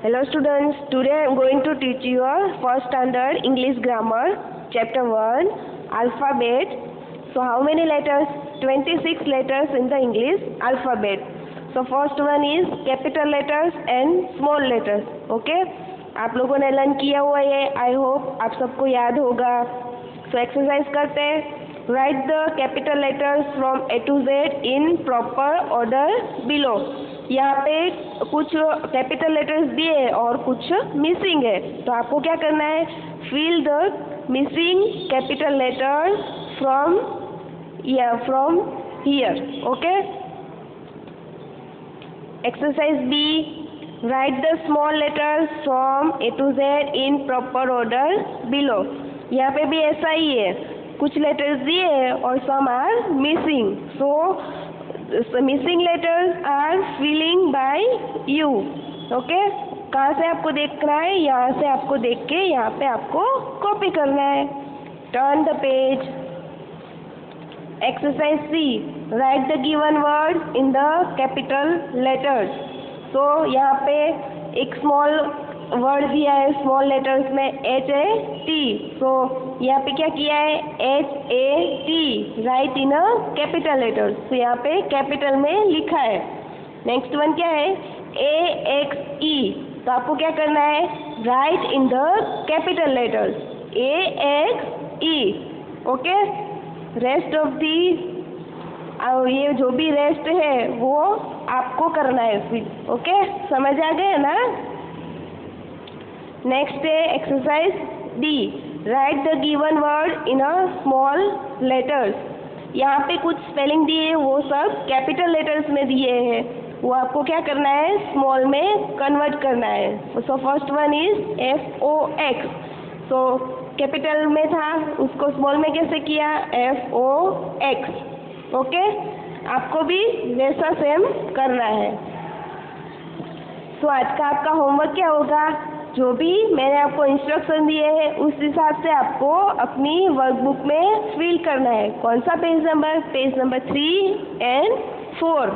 Hello students, today I am going to teach you first standard English grammar chapter 1 alphabet. So how many letters? 26 letters in the English alphabet. So first one is capital letters and small letters. Okay? आप लोगों ने learn किया हुआ है I hope आप सबको याद होगा सो so, एक्सरसाइज करते हैं write the capital letters from A to Z in proper order below यहाँ पे कुछ कैपिटल लेटर्स दिए हैं और कुछ मिसिंग है। तो आपको क्या करना है? Fill the missing capital letter from या from here okay exercise B write the small letters from A to Z in proper order below यहाँ पे भी ऐसा ही है। कुछ लेटर्स दिए हैं और some are missing so missing letters are filling by you okay कहाँ से आपको देखना है? यहाँ से आपको देख के यहाँ पे आपको कॉपी करना है। Turn the page exercise C write the given word in the capital letters तो यहाँ पे एक स्मॉल वर्ड दिया है स्मॉल लेटर्स में एच ए टी सो यहाँ पे क्या किया है? H A T write in a capital letters तो यहाँ पे कैपिटल में लिखा है। नेक्स्ट वन क्या है? ए एक्स ई तो आपको क्या करना है? Write in the capital letters A X E okay rest of the और ये जो भी रेस्ट है, वो आपको करना है फिर। ओके समझ आ गए ना? नेक्स्ट है exercise D write the given word in a small letters यहाँ पे कुछ स्पेलिंग दिए वो सब कैपिटल लेटर्स में दिए हैं। वो आपको क्या करना है? स्मॉल में कन्वर्ट करना है। So first one is F O X so capital में था उसको स्मॉल में कैसे किया? एफ़ ओ एक्स ओके आपको भी वैसा सेम करना है। सो so, आज का आपका होमवर्क क्या होगा? जो भी मैंने आपको इंस्ट्रक्शन दिए हैं, उस हिसाब से आपको अपनी वर्कबुक में फिल करना है। कौन सा page number page number three and four